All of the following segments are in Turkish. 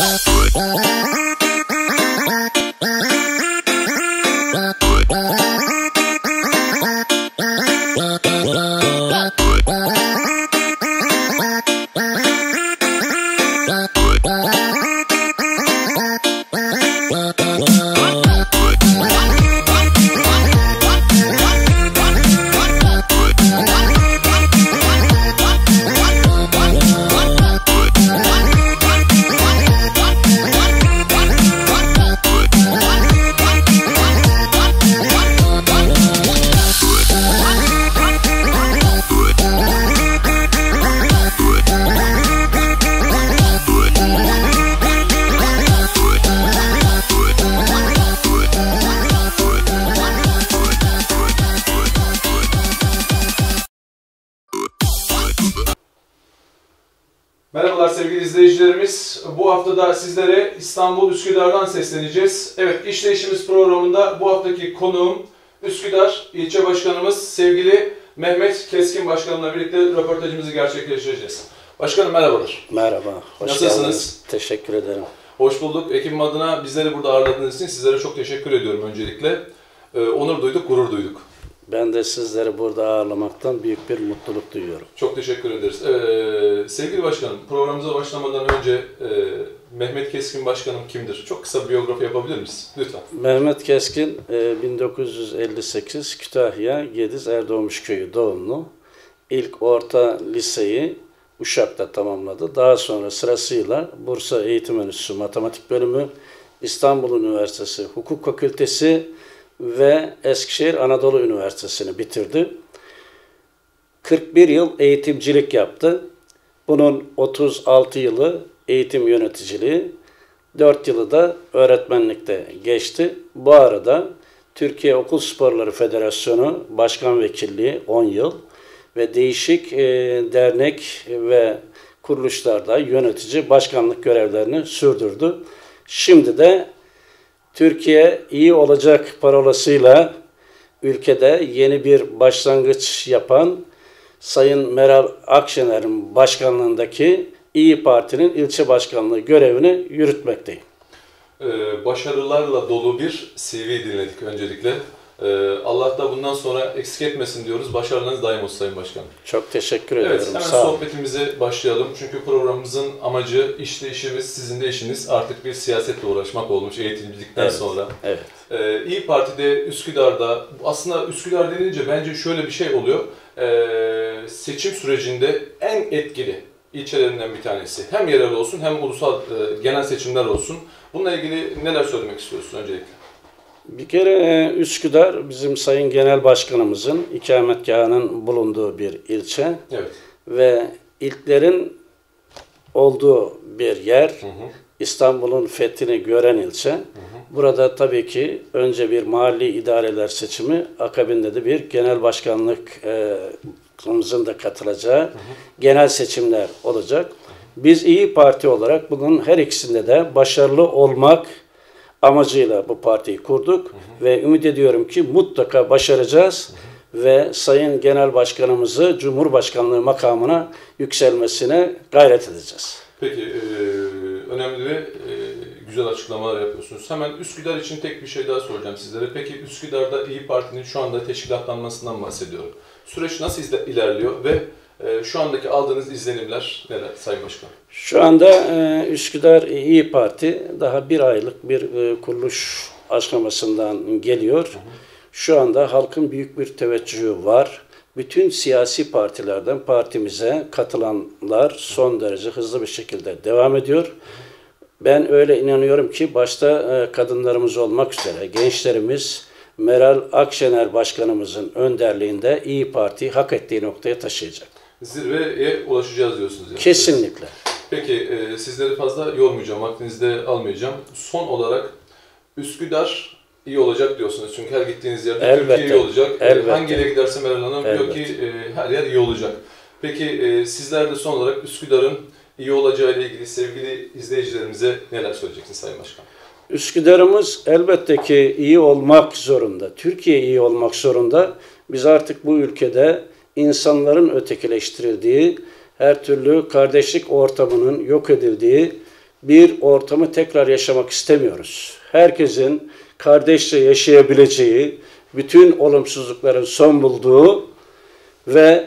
Thank you. Merhabalar sevgili izleyicilerimiz. Bu hafta da sizlere İstanbul Üsküdar'dan sesleneceğiz. Evet, işleyişimiz programında bu haftaki konuğum Üsküdar İlçe Başkanımız sevgili Mehmet Keskin Başkanımla birlikte röportajımızı gerçekleştireceğiz. Başkanım merhabalar. Merhaba, hoş Nasılsınız? geldiniz. Teşekkür ederim. Hoş bulduk. Ekibim adına bizleri burada ağırladığınız için sizlere çok teşekkür ediyorum öncelikle. Ee, onur duyduk, gurur duyduk. Ben de sizleri burada ağırlamaktan büyük bir mutluluk duyuyorum. Çok teşekkür ederiz. Ee, sevgili başkanım, programımıza başlamadan önce e, Mehmet Keskin Başkanım kimdir? Çok kısa bir biyografi yapabilir miyiz? Lütfen. Mehmet Keskin, e, 1958 Kütahya Gediz Erdoğmuş Köyü doğumlu. İlk orta liseyi Uşak'ta tamamladı. Daha sonra sırasıyla Bursa Eğitim Enstitüsü Matematik Bölümü, İstanbul Üniversitesi Hukuk Fakültesi ve Eskişehir Anadolu Üniversitesi'ni bitirdi. 41 yıl eğitimcilik yaptı. Bunun 36 yılı eğitim yöneticiliği, 4 yılı da öğretmenlikte geçti. Bu arada Türkiye Okul Sporları Federasyonu Başkan Vekilliği 10 yıl ve değişik e, dernek ve kuruluşlarda yönetici başkanlık görevlerini sürdürdü. Şimdi de Türkiye iyi olacak parolasıyla ülkede yeni bir başlangıç yapan Sayın Meral Akşener'in başkanlığındaki İyi Parti'nin ilçe başkanlığı görevini yürütmekteyim. Ee, başarılarla dolu bir CV dinledik öncelikle. Ee, Allah da bundan sonra eksik etmesin diyoruz. Başarılarınız daim olsun Sayın Başkanım. Çok teşekkür Evet, ediyorum. hemen Sağ olun. sohbetimize başlayalım. Çünkü programımızın amacı işte işimiz, sizin de işiniz artık bir siyasetle uğraşmak olmuş eğitimcilikten Evet. sonra. Evet. Ee, İyi Parti'de Üsküdar'da, aslında Üsküdar denince bence şöyle bir şey oluyor. Ee, seçim sürecinde en etkili ilçelerinden bir tanesi. Hem yerel olsun hem ulusal e, genel seçimler olsun. Bununla ilgili neler söylemek istiyorsun öncelikle? Bir kere Üsküdar bizim Sayın Genel Başkanımızın ikametgahının bulunduğu bir ilçe Evet. ve ilklerin olduğu bir yer. Hı hı. İstanbul'un fethini gören ilçe. Burada tabii ki önce bir mahalli idareler seçimi, akabinde de bir genel başkanlık e, da katılacağı genel seçimler olacak. Biz İyi Parti olarak bunun her ikisinde de başarılı olmak amacıyla bu partiyi kurduk ve ümit ediyorum ki mutlaka başaracağız ve Sayın Genel Başkanımızı Cumhurbaşkanlığı makamına yükselmesine gayret edeceğiz. Peki, e, önemli ve e, güzel açıklamalar yapıyorsunuz. Hemen Üsküdar için tek bir şey daha soracağım sizlere. Peki Üsküdar'da İyi Parti'nin şu anda teşkilatlanmasından bahsediyorum. Süreç nasıl ilerliyor ve şu andaki aldığınız izlenimler neler Sayın Başkan? Şu anda e, Üsküdar İyi Parti daha bir aylık bir e, kuruluş aşamasından geliyor. Şu anda halkın büyük bir teveccühü var. Bütün siyasi partilerden partimize katılanlar son derece hızlı bir şekilde devam ediyor. Ben öyle inanıyorum ki başta e, kadınlarımız olmak üzere gençlerimiz Meral Akşener Başkanımızın önderliğinde İyi Parti hak ettiği noktaya taşıyacak. Zirveye ulaşacağız diyorsunuz. yani. Kesinlikle. Peki e, sizleri fazla yormayacağım, vaktinizi de almayacağım. Son olarak Üsküdar iyi olacak diyorsunuz. Çünkü her gittiğiniz yerde Elbette, Türkiye iyi olacak. E, elbette. hangi yere giderse Meral Hanım diyor Elbette. ki e, her yer iyi olacak. Peki e, sizler de son olarak Üsküdar'ın iyi olacağı ile ilgili sevgili izleyicilerimize neler söyleyeceksiniz Sayın Başkan? Üsküdar'ımız elbette ki iyi olmak zorunda. Türkiye iyi olmak zorunda. Biz artık bu ülkede insanların ötekileştirildiği, her türlü kardeşlik ortamının yok edildiği, bir ortamı tekrar yaşamak istemiyoruz. Herkesin kardeşçe yaşayabileceği, bütün olumsuzlukların son bulduğu ve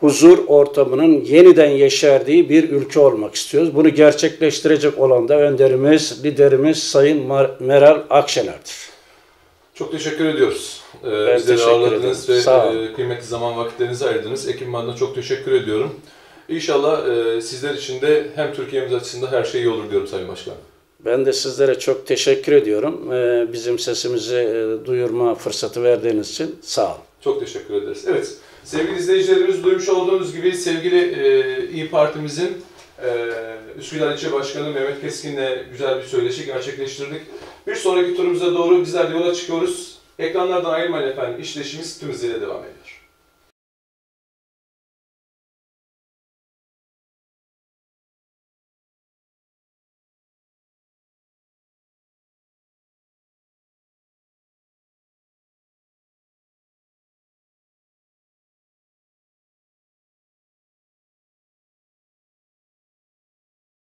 huzur ortamının yeniden yeşerdiği bir ülke olmak istiyoruz. Bunu gerçekleştirecek olan da önderimiz, liderimiz Sayın Meral Akşener'dir. Çok teşekkür ediyoruz. Ee, Ben bizleri teşekkür ağırladınız ederim. ve Sağ olun. e, kıymetli zaman vakitlerinizi ayırdınız. Ekim adına çok teşekkür ediyorum. İnşallah e, sizler için de hem Türkiye'miz açısından her şey iyi olur diyorum Sayın Başkan. Ben de sizlere çok teşekkür ediyorum. Ee, Bizim sesimizi e, duyurma fırsatı verdiğiniz için sağ olun. Çok teşekkür ederiz. Evet, sevgili izleyicilerimiz duymuş olduğunuz gibi sevgili e, İyi Parti'mizin e, Üsküdar İlçe Başkanı Mehmet Keskin'le güzel bir söyleşi gerçekleştirdik. Bir sonraki turumuza doğru bizler de yola çıkıyoruz. Ekranlardan ayrılmayın efendim. İşleşimiz tüm hızıyla devam ediyor.